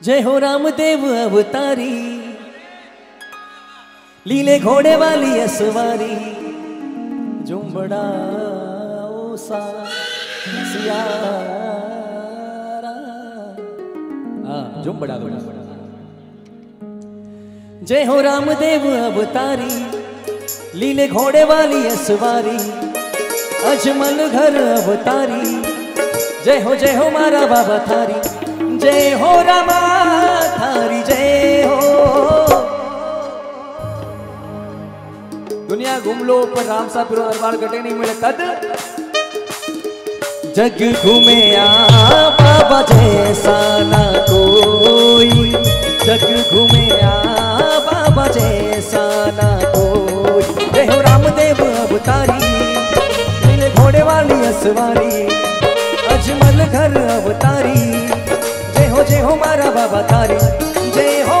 जय हो रामदेव अवतारी। लीले घोड़े वाली असवारी। जुम्बड़ा ओ सा सियारा जुम्बड़ा जुम्बड़ा जय हो रामदेव अवतारी। लीले घोड़े वाली असवारी। अजमल घर अवतारी। जय हो जय हो मारा बाबा थारी। जय हो रामा दुनिया घूम लो, पर राम सा फिरो अरबार घटे नहीं मिले। तद जग घूमे बाबा जैसा ना कोई। जग घूमे बाबा जैसा ना कोई। रामदेव अवतारी नीले घोड़े वाली असवारी, अजमल घर अवतारी। जय हो जय हो मारा बाबा थारी जय हो